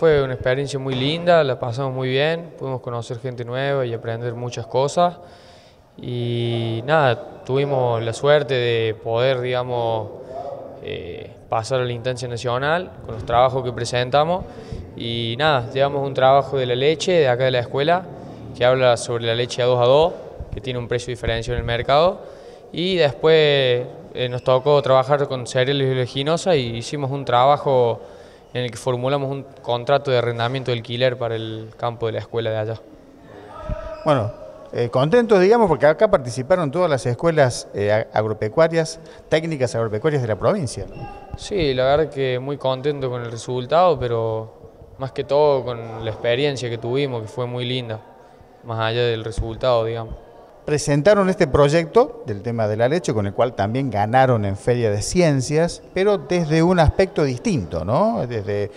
fue una experiencia muy linda, la pasamos muy bien, pudimos conocer gente nueva y aprender muchas cosas. Y nada, tuvimos la suerte de poder, digamos, eh, pasar a la instancia nacional con los trabajos que presentamos. Y nada, llevamos un trabajo de la leche de acá de la escuela que habla sobre la leche a 2 a 2, que tiene un precio diferencial en el mercado. Y después eh, nos tocó trabajar con cereales y oleaginosa y hicimos un trabajo en el que formulamos un contrato de arrendamiento de alquiler para el campo de la escuela de allá. Bueno, eh, contentos, digamos, porque acá participaron todas las escuelas eh, agropecuarias, técnicas agropecuarias de la provincia. Sí, la verdad que muy contento con el resultado, pero más que todo con la experiencia que tuvimos, que fue muy linda, más allá del resultado, digamos presentaron este proyecto del tema de la leche, con el cual también ganaron en Feria de Ciencias, pero desde un aspecto distinto, ¿no? Desde,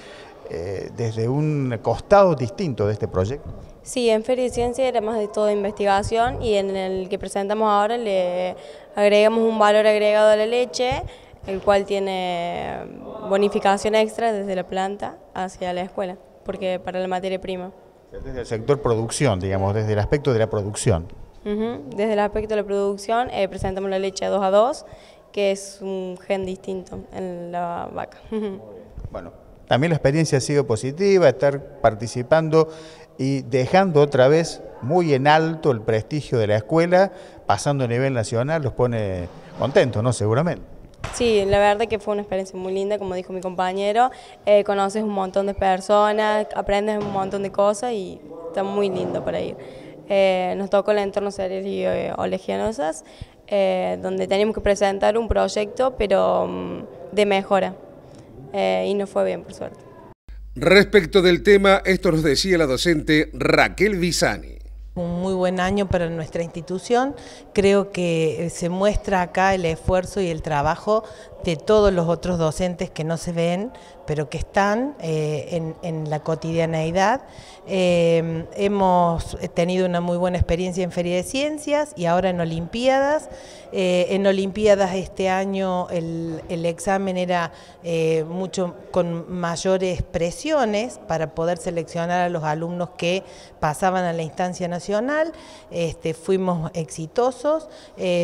eh, desde un costado distinto de este proyecto. Sí, en Feria de Ciencias era más de todo investigación y en el que presentamos ahora le agregamos un valor agregado a la leche, el cual tiene bonificación extra desde la planta hacia la escuela, porque para la materia prima. Desde el sector producción, digamos, desde el aspecto de la producción. Desde el aspecto de la producción eh, presentamos la leche 2 a 2, que es un gen distinto en la vaca. bueno, también la experiencia ha sido positiva, estar participando y dejando otra vez muy en alto el prestigio de la escuela, pasando a nivel nacional, los pone contentos, ¿no? Seguramente. Sí, la verdad que fue una experiencia muy linda, como dijo mi compañero, eh, conoces un montón de personas, aprendes un montón de cosas y está muy lindo para ir. Eh, nos tocó el entorno cereal y eh, oleaginosas, eh, donde teníamos que presentar un proyecto, pero mm, de mejora, y no fue bien, por suerte. Respecto del tema, esto nos decía la docente Raquel Visani. Un muy buen año para nuestra institución. Creo que se muestra acá el esfuerzo y el trabajo de todos los otros docentes que no se ven, pero que están eh, en, la cotidianeidad. Eh, hemos tenido una muy buena experiencia en Feria de Ciencias y ahora en Olimpiadas. Eh, en Olimpiadas este año el, examen era mucho con mayores presiones para poder seleccionar a los alumnos que pasaban a la instancia nacional. Este, fuimos exitosos.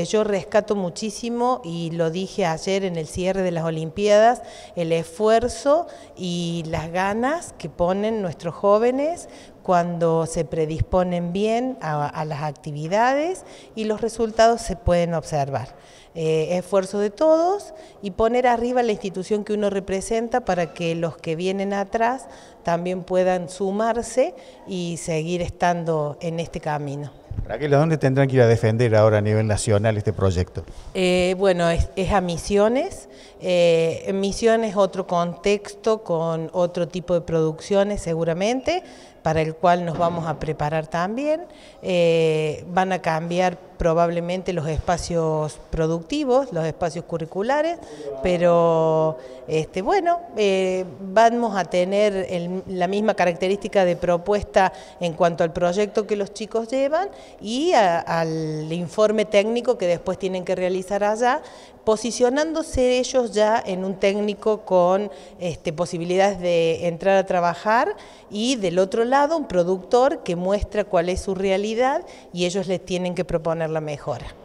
yo rescato muchísimo y lo dije ayer en el cierre de las Olimpiadas, el esfuerzo y las ganas que ponen nuestros jóvenes cuando se predisponen bien a, las actividades y los resultados se pueden observar. Eh, esfuerzo de todos y poner arriba la institución que uno representa para que los que vienen atrás también puedan sumarse y seguir estando en este camino. Raquel, ¿a dónde tendrán que ir a defender ahora a nivel nacional este proyecto? Eh, bueno, es, a Misiones. Eh, Misiones otro contexto con otro tipo de producciones seguramente, para el cual nos vamos a preparar también. Eh, van a cambiar probablemente los espacios productivos, los espacios curriculares, pero este, bueno, eh, vamos a tener la misma característica de propuesta en cuanto al proyecto que los chicos llevan y al informe técnico que después tienen que realizar allá, posicionándose ellos ya en un técnico con este, posibilidades de entrar a trabajar y del otro lado un productor que muestra cuál es su realidad y ellos les tienen que proponer la mejora.